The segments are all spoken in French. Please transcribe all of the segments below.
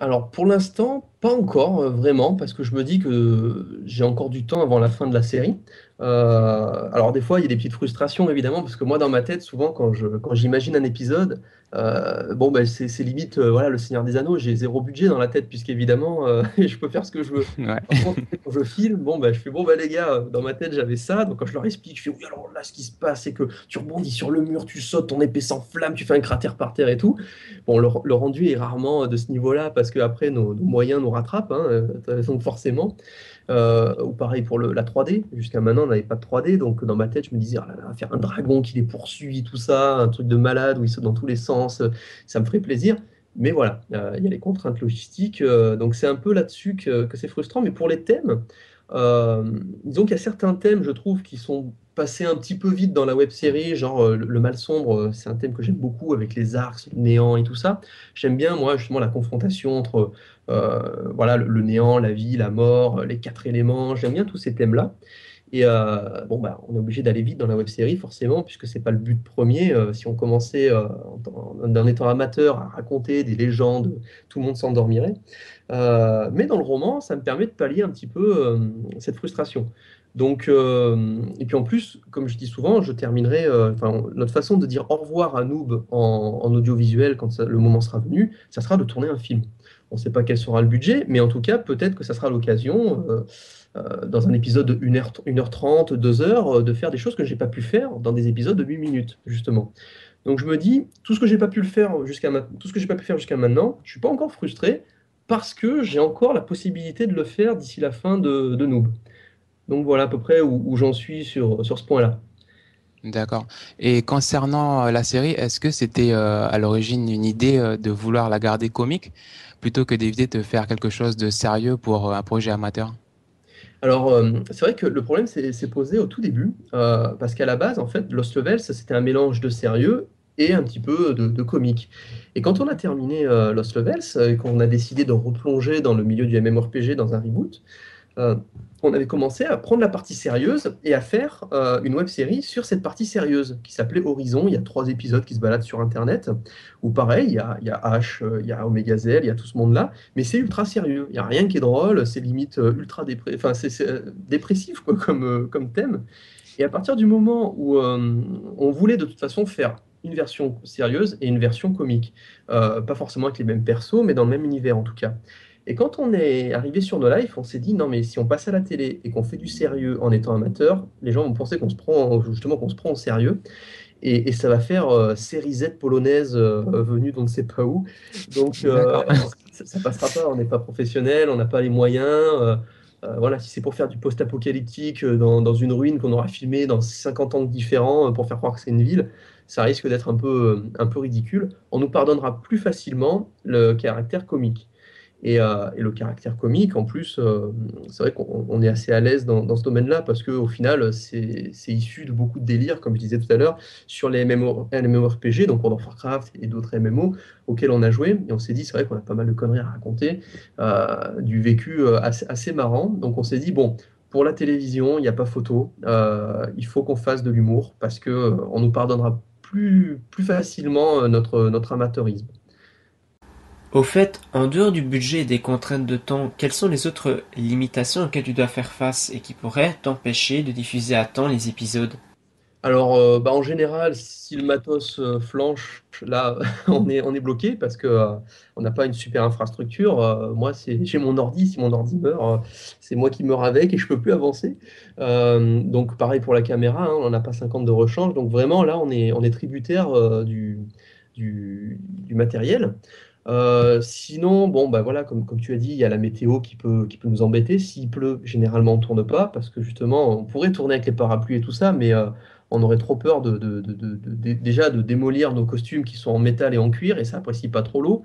Alors pour l'instant, pas encore euh, vraiment, parce que je me dis que j'ai encore du temps avant la fin de la série. Euh, alors des fois, il y a des petites frustrations évidemment, parce que moi dans ma tête, souvent quand je, quand j'imagine un épisode, euh, bon ben c'est, c'est limite euh, voilà le Seigneur des Anneaux, j'ai zéro budget dans la tête, puisqu'évidemment je peux faire ce que je veux. Ouais. Par contre, quand je filme, bon ben je fais bon ben les gars, dans ma tête j'avais ça, donc quand je leur explique, je fais oui alors là ce qui se passe, c'est que tu rebondis sur le mur, tu sautes, ton épée s'enflamme, tu fais un cratère par terre et tout. Bon, le, le rendu est rarement de ce niveau-là parce que après nos, nos moyens nous rattrapent, hein, euh, donc forcément. Euh, ou pareil pour le- la 3D. Jusqu'à maintenant, on n'avait pas de 3D, donc dans ma tête, je me disais, ah faire un dragon qui les poursuit, tout ça, un truc de malade où ils sautent dans tous les sens, euh, ça me ferait plaisir. Mais voilà, il y a les contraintes logistiques, donc c'est un peu là-dessus que, que c'est frustrant. Mais pour les thèmes, disons qu'il y a certains thèmes, je trouve, qui sont passés un petit peu vite dans la web série, genre euh, le, mal sombre, euh, c'est un thème que j'aime beaucoup avec les arcs, le néant et tout ça. J'aime bien, moi, justement, la confrontation entre euh, voilà, le, néant, la vie, la mort, les quatre éléments. J'aime bien tous ces thèmes-là. Et bon, bah, on est obligé d'aller vite dans la web série, forcément, puisque c'est pas le but premier. Si on commençait en, étant amateur à raconter des légendes, tout le monde s'endormirait. Mais dans le roman, ça me permet de pallier un petit peu cette frustration. Donc, euh, et puis en plus, comme je dis souvent, je terminerai. euh, notre façon de dire au revoir à Noob en, audiovisuel quand le moment sera venu, ça sera de tourner un film. On ne sait pas quel sera le budget, mais en tout cas, peut-être que ça sera l'occasion, euh, dans un épisode de 1h, 1h30, 2h, euh, de faire des choses que j'ai pas pu faire dans des épisodes de 8 minutes, justement. Donc je me dis, tout ce que j'ai pas pu faire jusqu'à tout pas pu faire jusqu'à maintenant, je suis pas encore frustré parce que j'ai encore la possibilité de le faire d'ici la fin de Noob. Donc voilà à peu près où, où j'en suis sur, sur ce point-là. D'accord. Et concernant euh, la série, est-ce que c'était euh, à l'origine une idée euh, de vouloir la garder comique plutôt que d'éviter de faire quelque chose de sérieux pour un projet amateur? Alors, euh, c'est vrai que le problème s'est posé au tout début, euh, parce qu'à la base, en fait, Lost Levels, c'était un mélange de sérieux et un petit peu de, de comique. Et quand on a terminé euh, Lost Levels, et qu'on a décidé de replonger dans le milieu du MMORPG dans un reboot, on avait commencé à prendre la partie sérieuse et à faire euh, une web série sur cette partie sérieuse qui s'appelait Horizon. Il y a trois épisodes qui se baladent sur Internet, où pareil, il y a, Ash, euh, il y a Omega Z, il y a tout ce monde-là, mais c'est ultra sérieux. Il n'y a rien qui est drôle, c'est limite euh, ultra euh, dépressif quoi, comme, euh, thème. Et à partir du moment où euh, on voulait de toute façon faire une version sérieuse et une version comique, Euh, pas forcément avec les mêmes persos, mais dans le même univers en tout cas. Et quand on est arrivé sur No Life, on s'est dit non mais si on passe à la télé et qu'on fait du sérieux en étant amateur, les gens vont penser qu'on se prend justement qu'on se prend au sérieux et, et ça va faire euh, série Z polonaise euh, venue d'on ne sait pas où. Donc euh, ça, ça passera pas, on n'est pas professionnel, on n'a pas les moyens. euh, euh, voilà, si c'est pour faire du post-apocalyptique dans, dans une ruine qu'on aura filmé dans 50 ans différents pour faire croire que c'est une ville, ça risque d'être un peu, un peu ridicule. On nous pardonnera plus facilement le caractère comique. Et, euh, et le caractère comique, en plus, euh, c'est vrai qu'on on est assez à l'aise dans, ce domaine-là parce qu'au final, c'est issu de beaucoup de délires, comme je disais tout à l'heure, sur les MMO, MMORPG, donc World of Warcraft et d'autres MMO auxquels on a joué. Et on s'est dit, c'est vrai qu'on a pas mal de conneries à raconter, euh, du vécu assez, marrant. Donc on s'est dit, bon, pour la télévision, il n'y a pas photo, il faut qu'on fasse de l'humour parce euh, on nous pardonnera plus, facilement notre amateurisme. Au fait, en dehors du budget et des contraintes de temps, quelles sont les autres limitations auxquelles tu dois faire face et qui pourraient t'empêcher de diffuser à temps les épisodes? Alors, euh, bah, en général, si le matos euh, flanche, là, on est, bloqué parce que euh, on n'a pas une super infrastructure. Euh, moi, j'ai mon ordi. Si mon ordi meurt, c'est moi qui meurs avec et je peux plus avancer. Donc, pareil pour la caméra, hein, on n'a pas 50 de rechange. Donc, vraiment, là, on est, on est tributaire du matériel. Euh, sinon, bon, bah voilà, comme, comme tu as dit, il y a la météo qui peut, qui peut nous embêter. S'il pleut, généralement, on ne tourne pas parce que justement, on pourrait tourner avec les parapluies et tout ça, mais euh, on aurait trop peur de, de- de- déjà de démolir nos costumes qui sont en métal et en cuir et ça apprécie pas trop l'eau.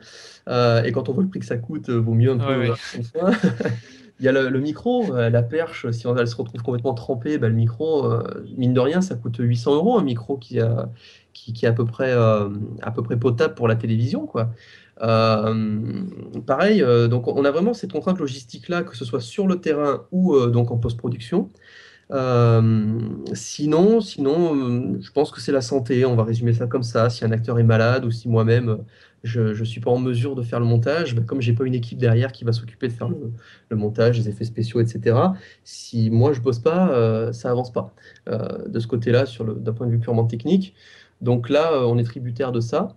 Euh, et quand on voit le prix que ça coûte, euh, vaut mieux un peu oui. Il y a le, le micro, la perche, si on, elle se retrouve complètement trempée, bah, le micro, mine de rien, ça coûte 800 euros un micro qui, a, qui, est à peu près, euh, à peu près potable pour la télévision, quoi. Euh, pareil, euh, donc on a vraiment cette contrainte logistique-là, que ce soit sur le terrain ou donc en post-production. Sinon, sinon, je pense que c'est la santé. On va résumer ça comme ça. Si un acteur est malade ou si moi-même, je ne suis pas en mesure de faire le montage, bah, comme j'ai pas une équipe derrière qui va s'occuper de faire le, montage, les effets spéciaux, etc. Si moi je bosse pas, ça avance pas. De ce côté-là, d'un point de vue purement technique. Donc là, euh, on est tributaire de ça.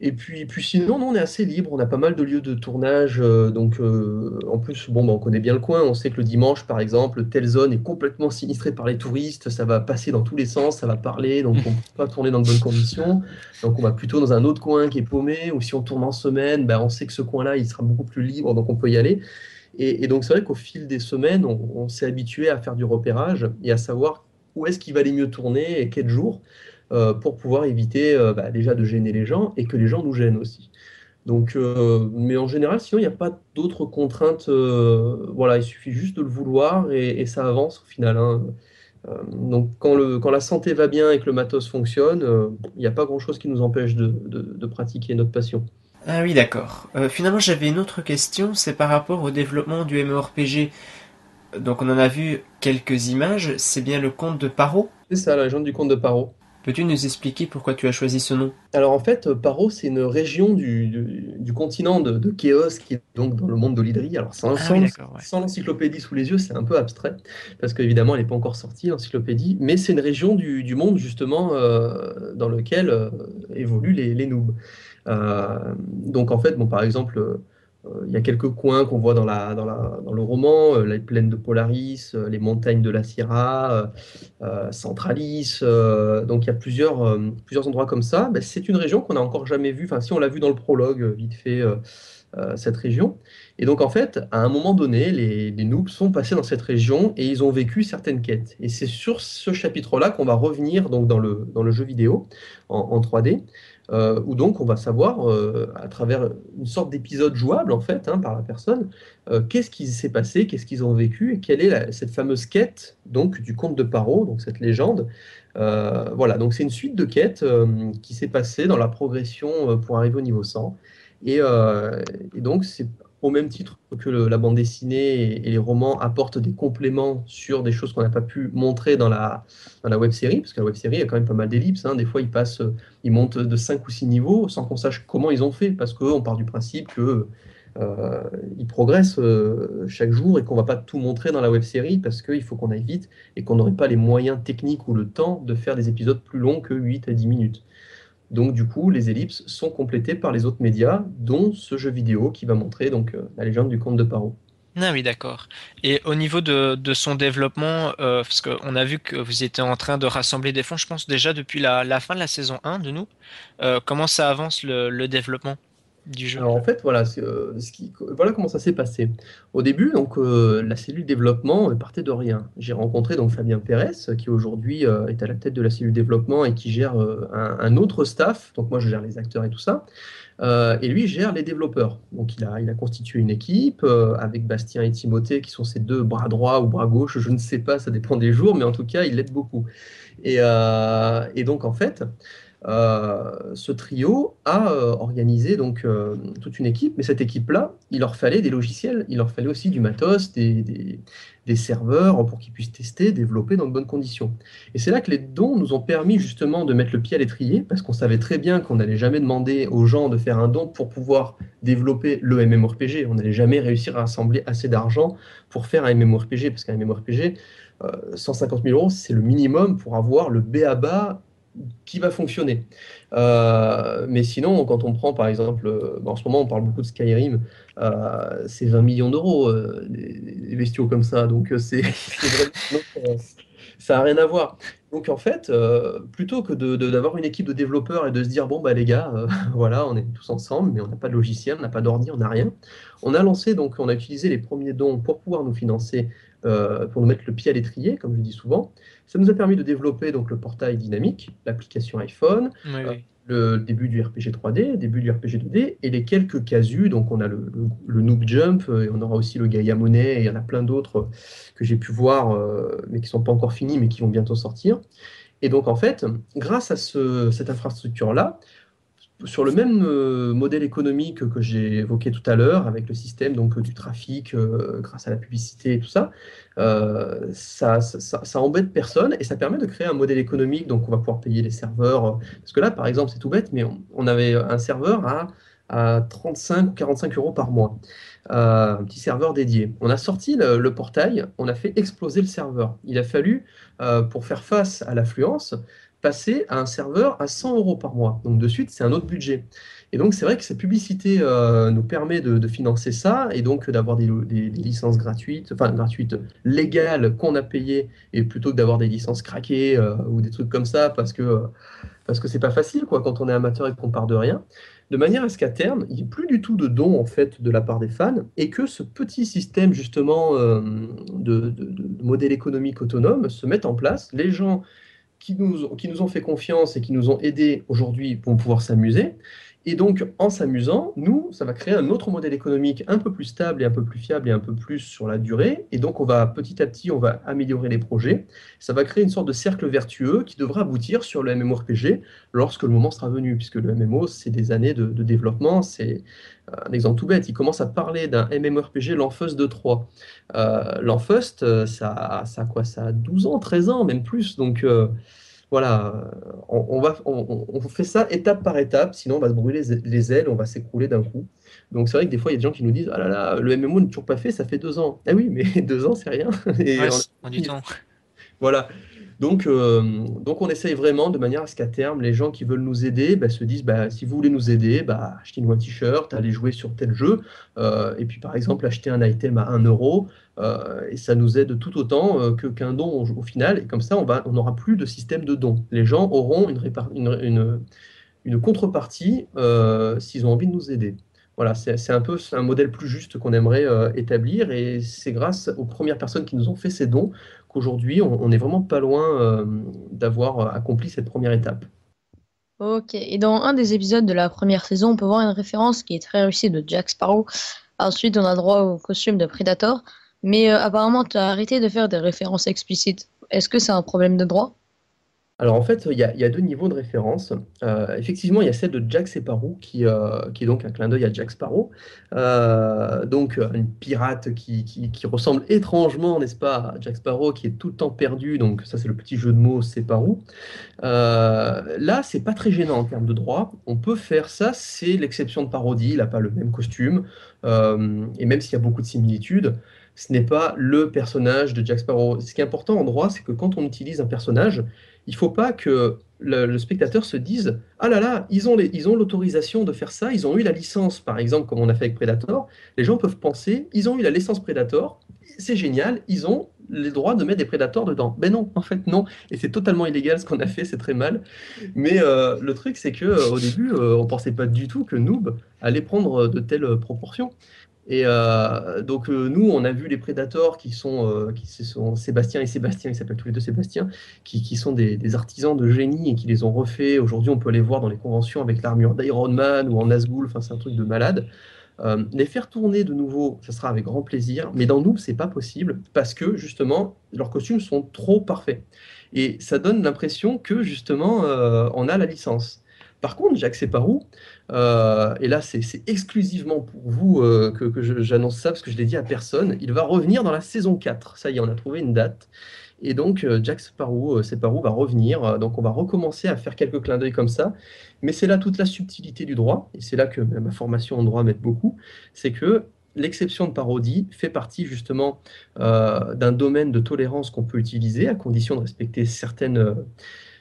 Et puis, puis sinon, on est assez libre. On a pas mal de lieux de tournage. Euh, donc, euh, en plus, bah, on connaît bien le coin. On sait que le dimanche, par exemple, telle zone est complètement sinistrée par les touristes. Ça va passer dans tous les sens, ça va parler. Donc, on ne peut pas tourner dans de bonnes conditions. Donc, on va plutôt dans un autre coin qui est paumé. Ou si on tourne en semaine, bah, on sait que ce coin-là, il sera beaucoup plus libre. Donc, on peut y aller. Et, donc, c'est vrai qu'au fil des semaines, on, s'est habitué à faire du repérage et à savoir où est-ce qu'il va aller mieux tourner et quel jour. Euh, pour pouvoir éviter euh, bah, déjà de gêner les gens et que les gens nous gênent aussi. Donc, euh, mais en général, sinon, il n'y a pas d'autres contraintes. voilà, il suffit juste de le vouloir et, ça avance au final. Hein. donc, quand, le, quand, la santé va bien et que le matos fonctionne, il n'y a pas grand-chose qui nous empêche de, de, pratiquer notre passion. Ah oui, d'accord. finalement, j'avais une autre question, c'est par rapport au développement du MMORPG. Donc, on en a vu quelques images. C'est bien le conte de Paro? C'est ça, la légende du conte de Paro. Peux-tu nous expliquer pourquoi tu as choisi ce nom? Alors en fait, Paro, c'est une région du, du, continent de, de, Kéos, qui est donc dans le monde de l'Hydrie. Alors sans, ah sans, l'encyclopédie sous les yeux, c'est un peu abstrait, parce qu'évidemment, elle n'est pas encore sortie, l'encyclopédie, mais c'est une région du, du monde justement euh, dans lequel euh, évoluent les, les noobs. Euh, donc en fait, bon, par exemple euh, il y a quelques coins qu'on voit dans, la, dans, le roman, euh, les plaines de Polaris, euh, les montagnes de la Sierra, Centralis. donc il y a plusieurs, plusieurs endroits comme ça. Ben, c'est une région qu'on n'a encore jamais vue. Enfin, si on l'a vu dans le prologue, vite fait, cette région. Et donc en fait, à un moment donné, les, les noobs sont passés dans cette région et ils ont vécu certaines quêtes. Et c'est sur ce chapitre-là qu'on va revenir donc dans le, dans le jeu vidéo en, en 3D. Euh, où donc on va savoir, euh, à travers une sorte d'épisode jouable en fait, hein, par la personne, euh, qu'est-ce qui s'est passé, qu'est-ce qu'ils ont vécu, et quelle est cette fameuse quête donc du conte de Paro, donc cette légende. voilà, donc c'est une suite de quêtes qui s'est passée dans la progression pour arriver au niveau 100. Et, et donc c'est au même titre que la bande dessinée et, les romans apportent des compléments sur des choses qu'on n'a pas pu montrer dans la, dans la web série, parce que la web série, a quand même pas mal d'ellipses. Hein. Des fois, ils passent, ils montent de 5 ou 6 niveaux sans qu'on sache comment ils ont fait, parce qu'on part du principe que euh, ils progressent euh, chaque jour et qu'on va pas tout montrer dans la web série parce qu'il faut qu'on aille vite et qu'on n'aurait pas les moyens techniques ou le temps de faire des épisodes plus longs que 8 à 10 minutes. Donc du coup, les ellipses sont complétées par les autres médias, dont ce jeu vidéo qui va montrer donc euh, la légende du conte de Paro. Ah oui, d'accord. Et au niveau de, son développement, euh, parce qu'on a vu que vous étiez en train de rassembler des fonds, je pense déjà depuis la, fin de la saison 1 de nous, euh, comment ça avance le développement? Alors en fait, voilà, euh, ce qui, voilà comment ça s'est passé. Au début, donc, euh, la cellule développement partait de rien. J'ai rencontré donc Fabien Pérez, qui aujourd'hui euh, est à la tête de la cellule développement et qui gère un, autre staff. Donc moi, je gère les acteurs et tout ça. et lui gère les développeurs. Donc il a, il a constitué une équipe avec Bastien et Timothée, qui sont ses deux bras droits ou bras gauche, je ne sais pas, ça dépend des jours, mais en tout cas, il l'aide beaucoup. Et, donc en fait, euh, ce trio a euh, organisé donc euh, toute une équipe, mais cette équipe-là, il leur fallait des logiciels, il leur fallait aussi du matos, des, serveurs pour qu'ils puissent tester, développer dans de bonnes conditions. Et c'est là que les dons nous ont permis justement de mettre le pied à l'étrier, parce qu'on savait très bien qu'on n'allait jamais demander aux gens de faire un don pour pouvoir développer le MMORPG. On n'allait jamais réussir à rassembler assez d'argent pour faire un MMORPG, parce qu'un MMORPG, 150 000 euros, c'est le minimum pour avoir le B à bas qui va fonctionner. Euh, mais sinon, quand on prend par exemple, euh, en ce moment on parle beaucoup de Skyrim, euh, c'est 20 millions d'euros, des, bestiaux comme ça, donc c'est ça n'a rien à voir. Donc en fait, plutôt que d'avoir une équipe de développeurs et de se dire bon bah les gars, voilà, on est tous ensemble, mais on n'a pas de logiciel, on n'a pas d'ordi, on n'a rien. On a lancé donc, on a utilisé les premiers dons pour pouvoir nous financer, pour nous mettre le pied à l'étrier, comme je dis souvent. Ça nous a permis de développer donc, le portail dynamique, l'application iPhone, euh, le début du RPG 3D, le début du RPG 2D, et les quelques casus. Donc, on a le, Noob Jump, euh, et on aura aussi le Gaia Money, et il y en a plein d'autres que j'ai pu voir, euh, mais qui ne sont pas encore finis, mais qui vont bientôt sortir. Et donc, en fait, grâce à cette infrastructure-là, sur le même euh, modèle économique que j'ai évoqué tout à l'heure, avec le système donc, du trafic euh, grâce à la publicité et tout ça, euh, ça, embête personne et ça permet de créer un modèle économique. Donc, on va pouvoir payer les serveurs. Parce que là, par exemple, c'est tout bête, mais on, avait un serveur à 35 ou 45 euros par mois. un petit serveur dédié. On a sorti le, portail, on a fait exploser le serveur. Il a fallu, pour faire face à l'affluence, passer à un serveur à 100 euros par mois. Donc de suite, c'est un autre budget. Et donc c'est vrai que cette publicité euh, nous permet de, financer ça et donc d'avoir des, licences gratuites, enfin gratuites, légales qu'on a payées, et plutôt que d'avoir des licences craquées euh, ou des trucs comme ça parce que parce que c'est pas facile quoi quand on est amateur et qu'on part de rien. De manière à ce qu'à terme, il n'y ait plus du tout de dons en fait de la part des fans et que ce petit système justement euh, de, de modèle économique autonome se mette en place. Les gens qui nous, ont fait confiance et qui nous ont aidés aujourd'hui pour pouvoir s'amuser. Et donc, en s'amusant, nous, ça va créer un autre modèle économique un peu plus stable et un peu plus fiable et un peu plus sur la durée. Et donc, on va petit à petit, on va améliorer les projets. Ça va créer une sorte de cercle vertueux qui devra aboutir sur le MMORPG lorsque le moment sera venu, puisque le MMO, c'est des années de, développement. C'est un exemple tout bête. Il commence à parler d'un MMORPG L'Enfust de 3. Euh, L'Enfust, ça, ça, quoi, ça a 12 ans, 13 ans, même plus. Donc, euh, voilà, on, va, on, fait ça étape par étape, sinon on va se brûler les ailes, on va s'écrouler d'un coup. Donc c'est vrai que des fois, il y a des gens qui nous disent Ah là là, le MMO n'est toujours pas fait, ça fait deux ans. Ah oui, mais deux ans, c'est rien. Et on... du temps. Voilà. Donc, euh, donc on essaye vraiment de manière à ce qu'à terme, les gens qui veulent nous aider bah, se disent bah, si vous voulez nous aider, bah, achetez-nous un t-shirt, allez jouer sur tel jeu, euh, et puis par exemple acheter un item à 1 euro, euh, et ça nous aide tout autant qu'un don au, final, et comme ça on n'aura plus de système de don. Les gens auront une contrepartie s'ils ont envie de nous aider. Voilà, c'est un peu un modèle plus juste qu'on aimerait établir et c'est grâce aux premières personnes qui nous ont fait ces dons qu'aujourd'hui, on n'est vraiment pas loin euh, d'avoir euh, accompli cette première étape. Ok, et dans un des épisodes de la première saison, on peut voir une référence qui est très réussie de Jack Sparrow. Ensuite, on a droit au costume de Predator, mais euh, apparemment, tu as arrêté de faire des références explicites. Est-ce que c'est un problème de droit? Alors en fait, il y a, deux niveaux de référence. Euh, effectivement, il y a celle de Jack Sparrow, qui, euh, qui est donc un clin d'œil à Jack Sparrow. Euh, donc une pirate qui, ressemble étrangement, n'est-ce pas, à Jack Sparrow, qui est tout le temps perdu. Donc ça, c'est le petit jeu de mots Sparrow. là, c'est pas très gênant en termes de droit. On peut faire ça, c'est l'exception de parodie. Il n'a pas le même costume. et même s'il y a beaucoup de similitudes, ce n'est pas le personnage de Jack Sparrow. Ce qui est important en droit, c'est que quand on utilise un personnage, il ne faut pas que le, spectateur se dise Ah là là, ils ont, ils ont l'autorisation de faire ça, ils ont eu la licence, par exemple, comme on a fait avec Predator. Les gens peuvent penser Ils ont eu la licence Predator, c'est génial, ils ont les droits de mettre des Predators dedans. Ben non, en fait, non. Et c'est totalement illégal ce qu'on a fait, c'est très mal. Mais euh, le truc, c'est que euh, au début, euh, on pensait pas du tout que Noob allait prendre de telles proportions. Et euh, donc euh, nous, on a vu les prédateurs qui sont, euh, sont Sébastien et Sébastien, ils s'appellent tous les deux Sébastien, qui, sont des, artisans de génie et qui les ont refaits. Aujourd'hui, on peut les voir dans les conventions avec l'armure d'Iron Man ou en Nazgûl. Enfin, c'est un truc de malade. les faire tourner de nouveau, ça sera avec grand plaisir. Mais dans nous, c'est pas possible parce que justement, leurs costumes sont trop parfaits. Et ça donne l'impression que justement, on a la licence. Par contre, Jacques Separou, euh, et là c'est exclusivement pour vous euh, que, j'annonce ça, parce que je l'ai dit à personne, il va revenir dans la saison 4. Ça y est, on a trouvé une date. Et donc, euh, Jack Sparrow, Sparrow va revenir. Donc, on va recommencer à faire quelques clins d'œil comme ça. Mais c'est là toute la subtilité du droit. Et c'est là que ma formation en droit m'aide beaucoup. C'est que l'exception de parodie fait partie justement d'un domaine de tolérance qu'on peut utiliser à condition de respecter certaines,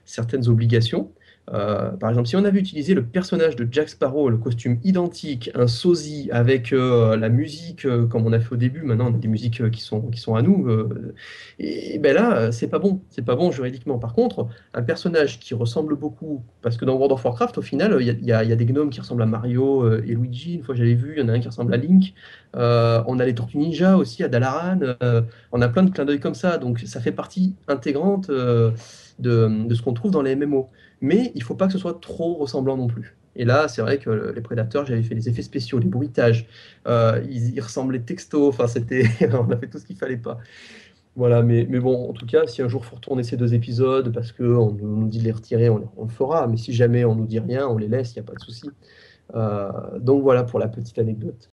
certaines obligations. Euh, par exemple, si on avait utilisé le personnage de Jack Sparrow, le costume identique, un sosie avec euh, la musique euh, comme on a fait au début, maintenant on a des musiques qui sont, qui sont à nous, et, ben là, c'est pas bon, c'est pas bon juridiquement. Par contre, un personnage qui ressemble beaucoup, parce que dans World of Warcraft, au final, il y, a des gnomes qui ressemblent à Mario et Luigi, une fois j'avais vu, il y en a un qui ressemble à Link, on a les Tortues Ninja aussi, à Dalaran, on a plein de clins d'œil comme ça, donc ça fait partie intégrante de, de ce qu'on trouve dans les MMO mais il ne faut pas que ce soit trop ressemblant non plus. Et là, c'est vrai que les prédateurs, j'avais fait les effets spéciaux, les bruitages, euh, ils, ressemblaient texto, enfin, c'était, on a fait tout ce qu'il fallait pas. Voilà, mais, bon, en tout cas, si un jour il faut retourner ces deux épisodes parce qu'on nous dit de les retirer, on, le fera. Mais si jamais on nous dit rien, on les laisse, il n'y a pas de souci. Euh, donc voilà pour la petite anecdote.